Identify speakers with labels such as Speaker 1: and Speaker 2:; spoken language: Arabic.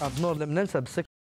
Speaker 1: عبد النور لم ننسى بالسكة